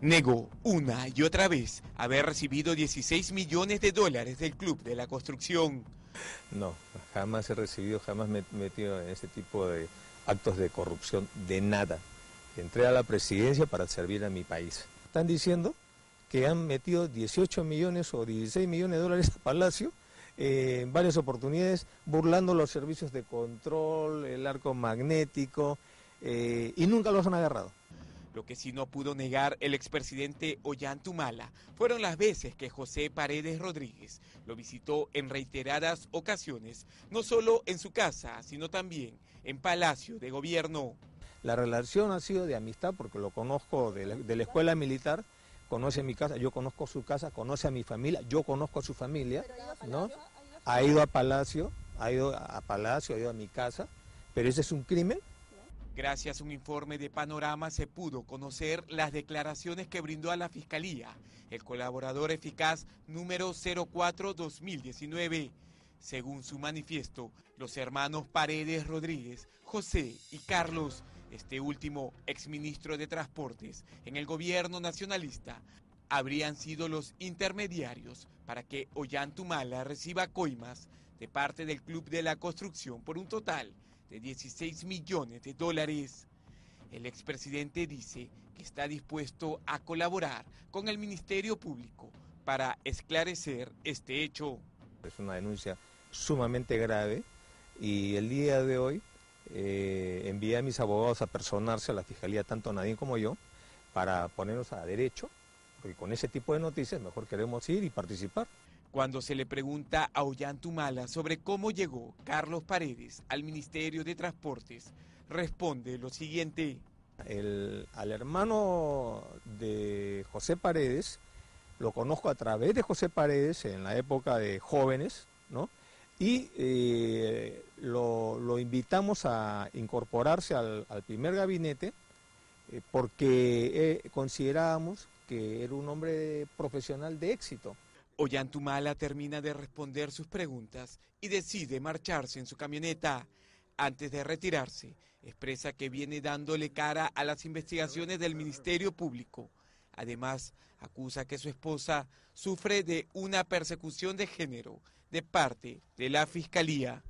negó una y otra vez haber recibido 16 millones de dólares del Club de la Construcción. No, jamás he recibido, jamás me he metido en ese tipo de actos de corrupción, de nada. Entré a la presidencia para servir a mi país. Están diciendo que han metido 18 millones o 16 millones de dólares a Palacio eh, en varias oportunidades, burlando los servicios de control, el arco magnético, eh, y nunca los han agarrado. Lo que sí no pudo negar el expresidente Ollantumala fueron las veces que José Paredes Rodríguez lo visitó en reiteradas ocasiones, no solo en su casa, sino también en Palacio de Gobierno. La relación ha sido de amistad porque lo conozco de la, escuela militar, conoce mi casa, yo conozco su casa, conoce a mi familia, yo conozco a su familia, ¿no? Ha ido a Palacio, ha ido a Palacio, ha ido a mi casa, pero ese es un crimen Gracias a un informe de Panorama se pudo conocer las declaraciones que brindó a la Fiscalía el colaborador eficaz número 04-2019. Según su manifiesto, los hermanos Paredes Rodríguez, José y Carlos, este último exministro de Transportes en el gobierno nacionalista, habrían sido los intermediarios para que Ollantumala reciba coimas de parte del Club de la Construcción por un total de 16 millones de dólares. El expresidente dice que está dispuesto a colaborar con el Ministerio Público para esclarecer este hecho. Es una denuncia sumamente grave y el día de hoy eh, envié a mis abogados a personarse a la Fiscalía, tanto Nadine como yo, para ponernos a derecho, porque con ese tipo de noticias mejor queremos ir y participar. Cuando se le pregunta a Ollantumala sobre cómo llegó Carlos Paredes al Ministerio de Transportes, responde lo siguiente. al hermano de José Paredes, lo conozco a través de José Paredes en la época de jóvenes, ¿no? Y eh, lo, invitamos a incorporarse al, primer gabinete eh, porque eh, considerábamos que era un hombre profesional de éxito. Ollantumala termina de responder sus preguntas y decide marcharse en su camioneta. Antes de retirarse, expresa que viene dándole cara a las investigaciones del Ministerio Público. Además, acusa que su esposa sufre de una persecución de género de parte de la Fiscalía.